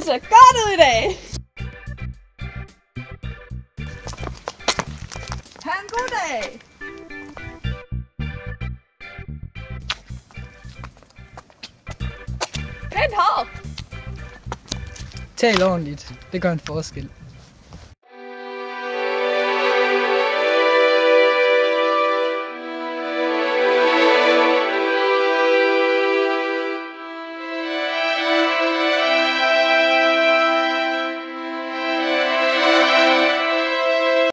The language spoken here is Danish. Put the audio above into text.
ser godt ud i dag. Ha' en god dag. Pænt hår. Tal ordentligt. Det gør en forskel.